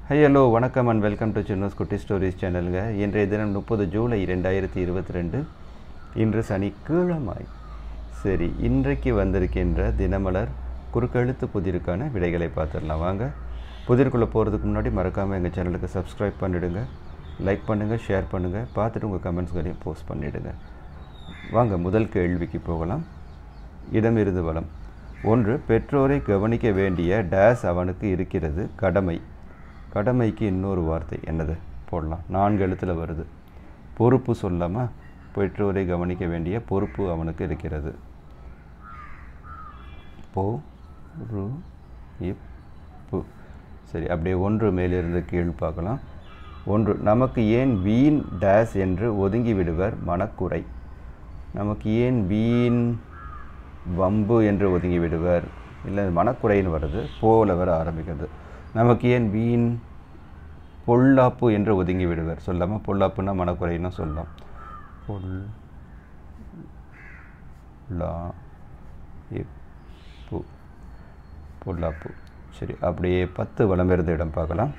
High hello வணக்கம் and welcome to Chinnos குட்டி stories சேனலுங்க இன்றைய தினம் முப்பது ஜூலை ரெண்டாயிரத்தி இருபத்தி ரெண்டு இன்று சனிக்கிழமை. சரி இன்றைக்கு வந்திருக்கின்ற தினமலர் குறுக்கெழுத்து புதிருக்கான விடைகளை பார்த்துடலாம். வாங்க புதிருக்குள்ளே போகிறதுக்கு முன்னாடி மறக்காமல் எங்கள் சேனலுக்கு சப்ஸ்கிரைப் பண்ணிவிடுங்க லைக் பண்ணுங்கள் ஷேர் பண்ணுங்கள் பார்த்துட்டு உங்கள் கமெண்ட்ஸ்களையும் போஸ்ட் பண்ணிவிடுங்க வாங்க முதல் கேள்விக்கு போகலாம். இடமிருந்து வளம் ஒன்று பெற்றோரை கவனிக்க வேண்டிய டேஸ் அவனுக்கு இருக்கிறது கடமை. கடமைக்கு இன்னொரு வார்த்தை என்னது? போடலாம். நான்கு எழுத்தில் வருது. பொறுப்பு சொல்லாமல் பெற்றோரை கவனிக்க வேண்டிய பொறுப்பு அவனுக்கு இருக்கிறது. போ சரி அப்படியே ஒன்று மேலிருந்து கீழ் பார்க்கலாம். ஒன்று நமக்கு ஏன் வீண் டேஸ் என்று ஒதுங்கி விடுவர் மனக்குறை? நமக்கு ஏன் வீண் வம்பு என்று ஒதுங்கி விடுவர்? இல்லை மனக்குறைன்னு வருது போல வர ஆரம்பிக்கிறது. நமக்கு ஏன் வீண் பொல்லாப்பு என்று ஒதுங்கி விடுவர் சொல்லாமல் பொல்லாப்புன்னா மனக்குறைன்னு சொல்லலாம். பொல் லா இப்பு பொல்லாப்பு. சரி அப்படியே பத்து வளமிருந்த இடம் பார்க்கலாம்.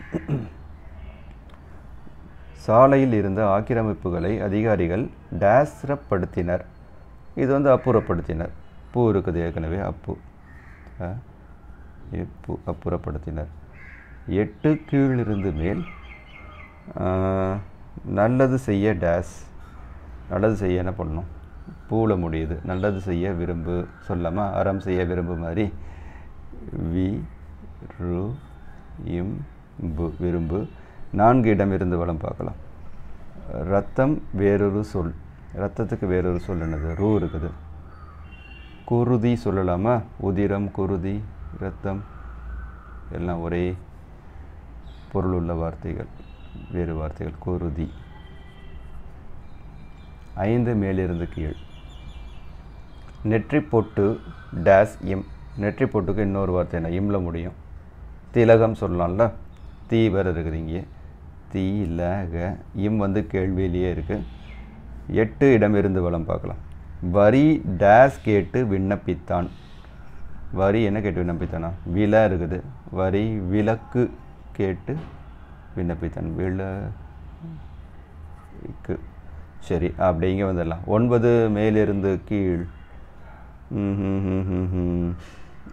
சாலையில் இருந்த ஆக்கிரமிப்புகளை அதிகாரிகள் டேஸ்ரப்படுத்தினர். இது வந்து அப்புறப்படுத்தினர். பூ இருக்குது ஏற்கனவே அப்பு. எப்பு அப்புறப்படுத்தினர். எட்டு கீழிருந்து மேல் நல்லது செய்ய டேஸ் நல்லது செய்ய என்ன பண்ணணும்? பூவில் முடியுது. நல்லது செய்ய விரும்பு சொல்லாமல் அறம் செய்ய விரும்பு மாதிரி. வி ரு இம் பு விரும்பு. நான்கு இடம் இருந்து வளம் பார்க்கலாம். ரத்தம் வேறொரு சொல். ரத்தத்துக்கு வேறொரு சொல் என்னது? ரூ இருக்குது. குருதி சொல்லலாமா? உதிரம் குருதி ரத்தம் எல்லாம் ஒரே பொருள் உள்ள வார்த்தைகள் வேறு வார்த்தைகள் குருதி. ஐந்து மேலிருந்து கீழ். நெற்றி பொட்டு டேஸ் இம் நெற்றி பொட்டுக்கு இன்னொரு வார்த்தை என்ன? இம்ல முடியும். திலகம் சொல்லலாம்ல? தீ வேறு இருக்குது இங்கே. தீ லக இம் வந்து கேள்வியிலேயே இருக்குது எட்டு இடமிருந்து வளம் பார்க்கலாம். வரி டேஸ் கேட்டு விண்ணப்பித்தான். வரி என்ன கேட்டு விண்ணப்பித்தானா? வில இருக்குது. வரி விளக்கு கேட்டு விண்ணப்பித்தான். விளக்கு. சரி அப்படி இங்கே வந்துடலாம். ஒன்பது மேலிருந்து கீழ்.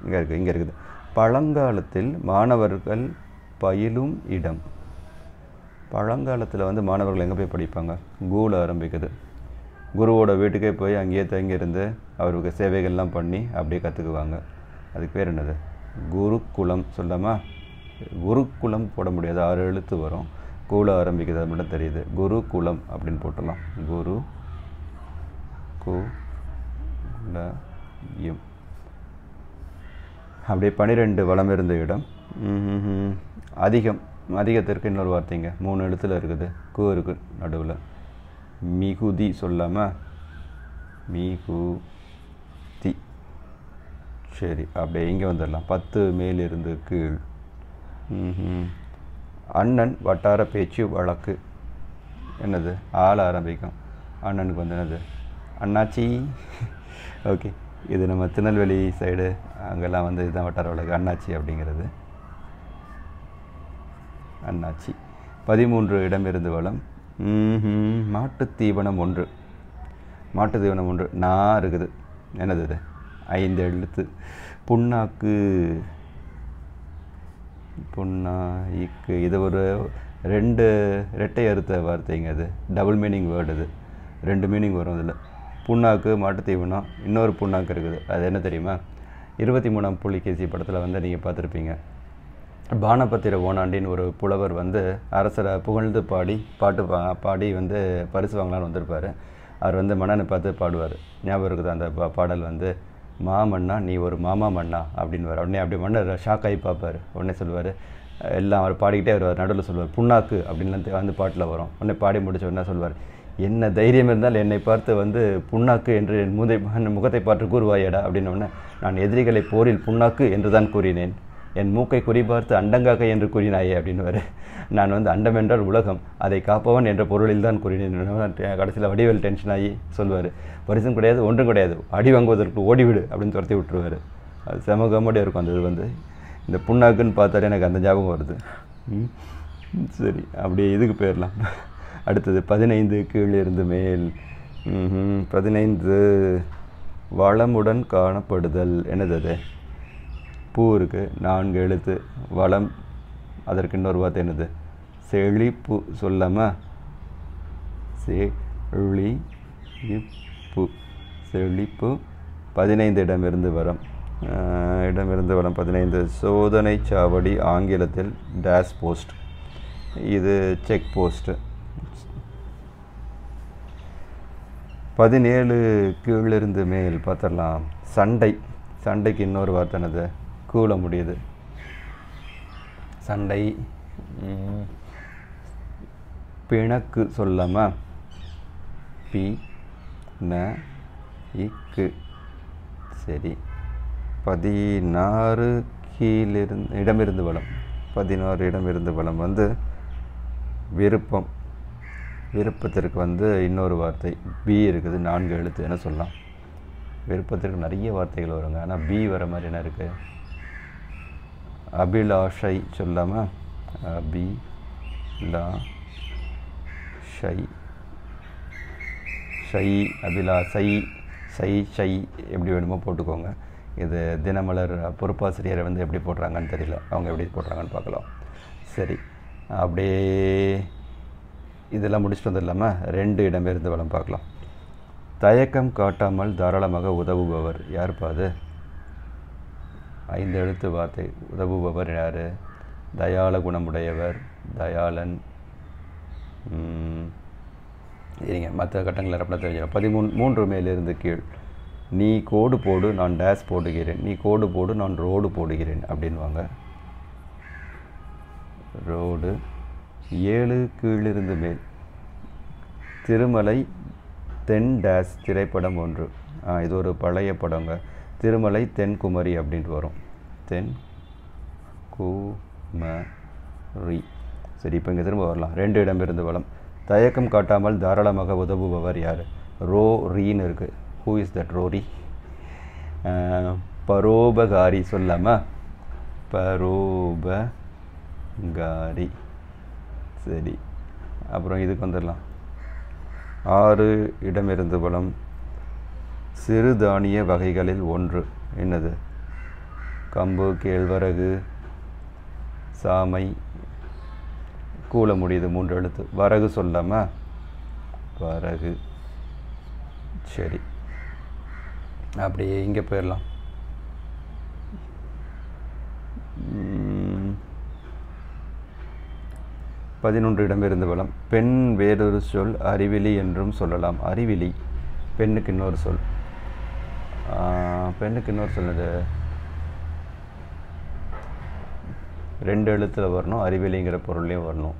இங்கே இருக்குது இங்கே இருக்குது. பழங்காலத்தில் மாணவர்கள் பயிலும் இடம். பழங்காலத்தில் வந்து மாணவர்கள் எங்கே போய் படிப்பாங்க? கூல ஆரம்பிக்குது. குருவோட வீட்டுக்கே போய் அங்கேயே தங்கியிருந்து அவருக்கு சேவைகள்லாம் பண்ணி அப்படியே கற்றுக்குவாங்க அதுக்கு பேர் என்னது? குருகுலம் சொல்லாமா குருகுலம் போட முடியாது. ஆறு எழுத்து வரும். கூல ஆரம்பிக்கிறது அது மட்டும் தெரியுது. குருகுலம் அப்படின்னு போட்டுடலாம். குரு கு யம். அப்படியே பனிரெண்டு வளம் இருந்த இடம். அதிகம். அதிகத்திற்கு இன்னொரு வார்த்தைங்க. மூணு எழுத்தில் இருக்குது. கு இருக்கு நடுவில். மிகுதி சொல்லாமல் மிகுதி. சரி அப்படியே இங்கே வந்துடலாம். பத்து மேலிருந்து கீழ். அண்ணன் வட்டார பேச்சு வழக்கு. என்னது? ஆள ஆரம்பிக்கும். அண்ணனுக்கு வந்து என்னது? அண்ணாச்சி. ஓகே. இது நம்ம திருநெல்வேலி சைடு. அங்கெல்லாம் வந்து இதுதான் வட்டார வழக்கு. அண்ணாச்சி அப்படிங்கிறது. அண்ணாச்சி. பதிமூன்று இடமிருந்து வளம். மாட்டு தீவனம் ஒன்று. மாட்டு தீவனம் ஒன்று. நான் இருக்குது. என்னது இது? ஐந்து எழுத்து. புண்ணாக்கு. புண்ணா இக்கு. இது ஒரு ரெண்டு ரெட்டை அறுத்த வார்த்தைங்க அது டபுள் மீனிங் வேர்டு அது ரெண்டு மீனிங் வரும் அதில் புண்ணாக்கு மாட்டு தீவனம் இன்னொரு புண்ணாக்கு இருக்குது. அது என்ன தெரியுமா? இருபத்தி மூணாம் புலிகேசி படத்தில் வந்து நீங்கள் பார்த்துருப்பீங்க. பானபத்திர ஓனாண்டின்னு ஒரு புலவர் வந்து அரசரை புகழ்ந்து பாடி பாட்டு பா பாடி வந்து பரிசு வாங்கலான்னு வந்திருப்பார். அவர் வந்து மன்னனை பார்த்து பாடுவார். ஞாபகம் இருக்குது அந்த பா பாடல் வந்து? மாமண்ணா நீ ஒரு மாமா மண்ணா அப்படின்னு உடனே அப்படி மன்னர் ஷாக் ஆகி பார்ப்பார். உடனே சொல்லுவார் எல்லாம் அவர் பாடிக்கிட்டே வருவார் நடுவில் சொல்லுவார் புண்ணாக்கு அப்படின்னு வந்து பாட்டில் வரும். உடனே பாடி முடிச்ச உடனே சொல்வார் என்ன தைரியம் இருந்தால் என்னை பார்த்து வந்து புண்ணாக்கு என்று என் முதை முகத்தை பார்த்து கூறுவாயடா அப்படின்னோடனே நான் எதிரிகளை போரில் புண்ணாக்கு என்று தான் கூறினேன். என் மூக்கை குறிபார்த்து அண்டங்காக்கை என்று கூறினாயே அப்படின்னு நான் வந்து அண்டம் என்றால் உலகம் அதை காப்பவன் என்ற பொருளில் தான் கூறினேன். கடைசியில் வடிவேல் டென்ஷன் ஆகி சொல்வார் பரிசும் கிடையாது ஒன்றும் கிடையாது. அடி வாங்குவதற்கு ஓடிவிடு அப்படின்னு துரத்தி விட்டுருவார். அது செம இருக்கும் அந்த இது வந்து. இந்த புண்ணாக்குன்னு பார்த்தாலே எனக்கு அந்த ஞாபகம் வருது. ம், சரி அப்படியே இதுக்கு போயிடலாம். அடுத்தது பதினைந்து கீழிருந்து மேல். பதினைந்து. வளமுடன் காணப்படுதல் என்னது அது? பூ இருக்குது நான்கு எழுத்து வளம் அதற்கு இன்னொரு வார்த்தை என்னது? செழிப்பு சொல்லாமா செழிப்பு செழிப்பு பதினைந்து இடமிருந்து வரம். இடமிருந்து வரம் பதினைந்து. சோதனை சாவடி ஆங்கிலத்தில் டேஷ் போஸ்ட். இது செக் போஸ்ட்டு பதினேழு கீழிருந்து மேல் பார்த்துடலாம். சண்டை. சண்டைக்கு இன்னொரு வார்த்தை என்னது? கூல முடியுது. சண்டை. பிணக்கு சொல்லாமா பி ந இக்கு சரி. பதினாறு கீழிருந்து இடமிருந்து வளம். பதினாறு இடமிருந்து வளம் வந்து விருப்பம். விருப்பத்திற்கு வந்து இன்னொரு வார்த்தை பி இருக்குது நான்கு எழுத்து என்ன சொல்லலாம். விருப்பத்திற்கு நிறைய வார்த்தைகள் வருங்க. ஆனால் பி வர மாதிரி என்ன இருக்குது அபிலாஷை சொல்லாமல் அபி லா ஷை ஷை அபிலாஷை ஷை ஷை எப்படி வேணுமோ போட்டுக்கோங்க. இது தினமலர் பொறுப்பாசிரியரை வந்து எப்படி போடுறாங்கன்னு தெரியல. அவங்க எப்படி போடுறாங்கன்னு பார்க்கலாம். சரி அப்படியே இதெல்லாம் முடிச்சுட்டு வந்து இல்லாமல் ரெண்டு இடமிருந்து வளம் பார்க்கலாம். தயக்கம் காட்டாமல் தாராளமாக உதவுபவர். யாருப்பா அது? ஐந்து எழுத்து வார்த்தை உதவுபவர் யார் தயால குணமுடையவர் தயாளன். சரிங்க. மற்ற கட்டங்களில் அப்படின்னா தெரிஞ்சிடும் பதிமூணு மூன்று மேலிருந்து கீழ். நீ கோடு போடு நான் டேஸ் போடுகிறேன். நீ கோடு போடு நான் ரோடு போடுகிறேன் அப்படின்வாங்க ரோடு. ஏழு கீழிருந்து மேல். திருமலை தென் டேஸ் திரைப்படம் ஒன்று. இது ஒரு பழைய படங்க. திருமலை தென்குமரி அப்படின்ட்டு வரும். தென் குமரி சரி இப்போ இங்கே திரும்ப வரலாம். ரெண்டு இடமிருந்து வளம் தயக்கம் காட்டாமல் தாராளமாக உதவுபவர் யார்? ரோ ரீன்னு இருக்குது ஹூ இஸ் தட் ரோரி பரோபகாரி சொல்லாமா? பரோபகாரி. சரி அப்புறம் இதுக்கு வந்துடலாம். ஆறு இடமிருந்து வளம் சிறுதானிய வகைகளில் ஒன்று. என்னது? கம்பு கேழ்வரகு சாமை. கூல முடியுது மூன்று எழுத்து. வரகு சொல்லாமா? வரகு. சரி. அப்படியே இங்கே போயிடலாம். பதினொன்று இடமிருந்து வளம். பெண் வேறொரு சொல் அறிவிலி என்றும் சொல்லலாம். அறிவிலி. பெண்ணுக்கு இன்னொரு சொல். பெண்ணுக்கு இன்னொரு சொல் ரெண்டு எழுத்தில் வரணும் அறிவியலிங்கிற பொருள்லேயும் வரணும்.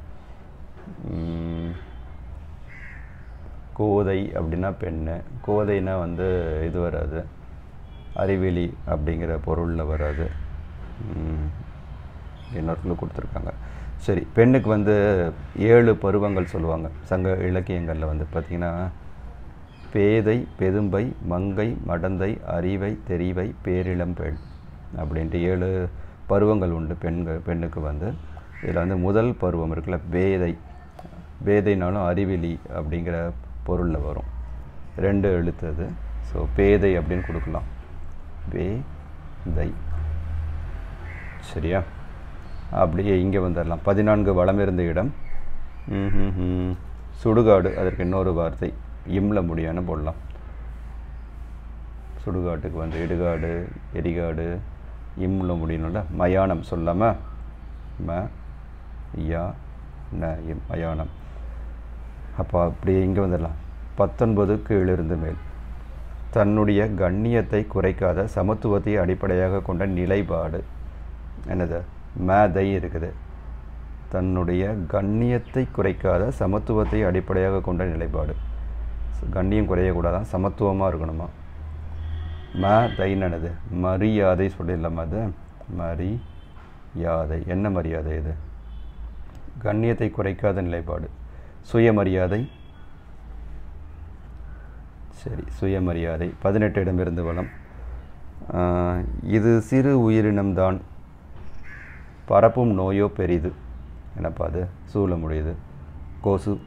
கோதை அப்படின்னா பெண்ணு. கோதைனா வந்து இது வராது. அறிவெளி அப்படிங்கிற பொருளில் வராது. ம், கொடுத்துருக்காங்க. சரி பெண்ணுக்கு வந்து ஏழு பருவங்கள் சொல்லுவாங்க. சங்க இலக்கியங்களில் வந்து பார்த்திங்கன்னா பேதை பெதும்பை மங்கை மடந்தை அறிவை தெரிவை பேரிளம்பெண் அப்படின்ட்டு ஏழு பருவங்கள் உண்டு பெண்கள் பெண்ணுக்கு வந்து. இதில் வந்து முதல் பருவம் இருக்குல்ல பேதை. பேதைனாலும் அறிவிலி அப்படிங்கிற பொருளில் வரும். ரெண்டு எழுத்து அது. ஸோ பேதை அப்படின்னு கொடுக்கலாம். பேதை. சரியா? அப்படியே இங்கே வந்துடலாம். பதினான்கு வளமிருந்த இடம். சுடுகாடு அதற்கு இன்னொரு வார்த்தை. இம்ல முடியான்னு போடலாம். சுடுகாட்டுக்கு வந்து இடுகாடு எரிகாடு இம்ல முடியணும்ல. மயானம் சொல்லாம ம யா ந இம் மயானம். அப்போ அப்படியே இங்கே வந்துடலாம். பத்தொன்பது கீழிருந்து மேல். தன்னுடைய கண்ணியத்தை குறைக்காத சமத்துவத்தை அடிப்படையாக கொண்ட நிலைப்பாடு. என்னது? மேதை இருக்குது. தன்னுடைய கண்ணியத்தை குறைக்காத சமத்துவத்தை அடிப்படையாக கொண்ட நிலைப்பாடு. கண்ணியம் குறையக்கூடாதான் சமத்துவமாக இருக்கணுமா? ம தைனது மரியாதை சொல்லிடலாமா அது? மரியாதை. என்ன மரியாதை இது? கண்ணியத்தை குறைக்காத நிலைப்பாடு. சுயமரியாதை. சரி சுயமரியாதை. பதினெட்டு இடமிருந்து வளம். இது சிறு உயிரினம்தான் பரப்பும் நோயோ பெரிது. என்னப்பா அது? சூழ முடியுது. கொசு.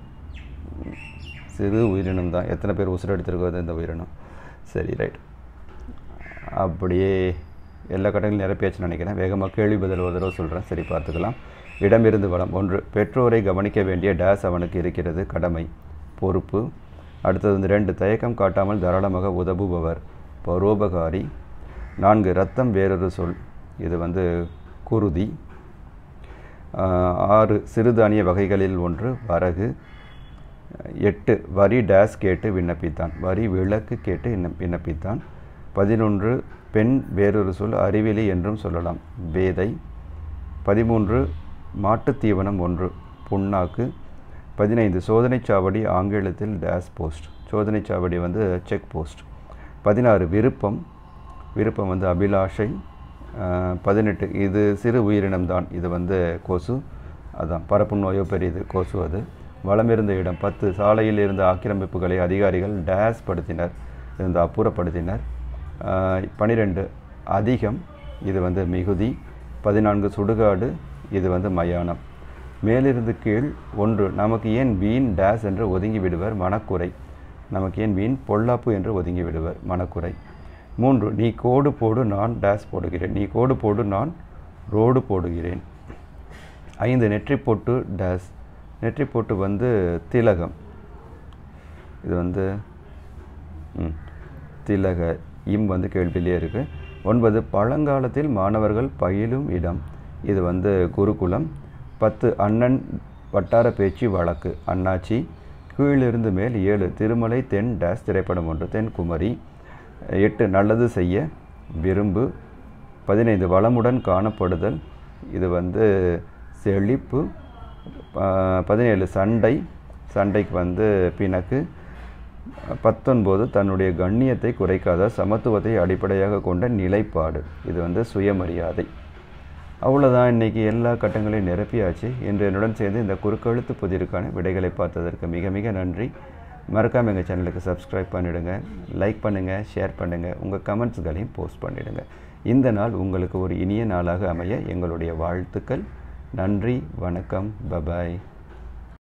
சிறு உயிரினம் தான். எத்தனை பேர் உசுரெடுத்திருக்கிறது இந்த உயிரினம். சரி ரைட் அப்படியே எல்லா கட்டங்களும் நிரப்பியாச்சுன்னு நினைக்கிறேன். வேகமாக கேள்வி பதில் ஒரு தடவை சொல்கிறேன் சரி பார்த்துக்கலாம். இடமிருந்து வளம். ஒன்று பெற்றோரை கவனிக்க வேண்டிய டேஸ் அவனுக்கு இருக்கிறது கடமை. பொறுப்பு. அடுத்தது வந்து ரெண்டு தயக்கம் காட்டாமல் தாராளமாக உதவுபவர். பரோபகாரி. நான்கு ரத்தம் வேறொரு சொல். இது வந்து குருதி. ஆறு சிறுதானிய வகைகளில் ஒன்று வரகு. எட்டு வரி டேஸ் கேட்டு விண்ணப்பித்தான். வரி விளக்கு கேட்டு விண்ண- விண்ணப்பித்தான். பதினொன்று பெண் வேறொரு சொல் அறிவிலி என்றும் சொல்லலாம். வேதை. பதிமூன்று மாட்டுத் தீவனம் ஒன்று புண்ணாக்கு. பதினைந்து சோதனைச்சாவடி ஆங்கிலத்தில் டேஸ் போஸ்ட். சோதனைச்சாவடி வந்து செக் போஸ்ட். பதினாறு விருப்பம். விருப்பம் வந்து அபிலாஷை. பதினெட்டு இது சிறு உயிரினம்தான். இது வந்து கொசு. அதான் பரப்பு நோயோ பெரியது கொசு அது. வளமிருந்த இடம். பத்து சாலையில் இருந்த ஆக்கிரமிப்புகளை அதிகாரிகள் டேஸ் படுத்தினர் இருந்து அப்புறப்படுத்தினர். பனிரெண்டு அதிகம் இது வந்து மிகுதி. பதினான்கு சுடுகாடு இது வந்து மயானம். மேலிருந்து கீழ் ஒன்று நமக்கு ஏன் வீண் டேஸ் என்று ஒதுங்கி விடுவர் மனக்குறை. நமக்கு ஏன் வீண் பொல்லாப்பு என்று ஒதுங்கி விடுவர் மனக்குறை. மூன்று நீ கோடு போடு நான் டேஸ் போடுகிறேன். நீ கோடு போடு நான் ரோடு போடுகிறேன். ஐந்து நெற்றி போட்டு டேஸ். நெற்றி போட்டு வந்து திலகம். இது வந்து ம், திலக இம் வந்து கேள்வியிலே இருக்குது ஒன்பது பழங்காலத்தில் மாணவர்கள் பயிலும் இடம். இது வந்து குருகுலம். பத்து அண்ணன் வட்டார பேச்சு வழக்கு அண்ணாச்சி. கீழிருந்து மேல் ஏழு திருமலை தென் டேஸ் திரைப்படம் ஒன்று தென்குமரி எட்டு நல்லது செய்ய விரும்பு. பதினைந்து வளமுடன் காணப்படுதல். இது வந்து செழிப்பு. பதினேழு சண்டை சண்டைக்கு வந்து பிணக்கு. பத்தொன்பது தன்னுடைய கண்ணியத்தை குறைக்காத சமத்துவத்தை அடிப்படையாக கொண்ட நிலைப்பாடு. இது வந்து சுயமரியாதை. அவ்வளோதான் இன்றைக்கி எல்லா கட்டங்களையும் நிரப்பியாச்சு. இன்று என்னுடன் சேர்ந்து இந்த குறுக்கெழுத்து புதிருக்கான விடைகளை பார்த்ததற்கு மிக மிக நன்றி. மறக்காமல் எங்கள் சேனலுக்கு சப்ஸ்கிரைப் பண்ணிவிடுங்க லைக் பண்ணுங்கள் ஷேர் பண்ணுங்கள் உங்கள் கமெண்ட்ஸ்களையும் போஸ்ட் பண்ணிவிடுங்க இந்த நாள் உங்களுக்கு ஒரு இனிய நாளாக அமைய எங்களுடைய வாழ்த்துக்கள். நன்றி வணக்கம் பபாய்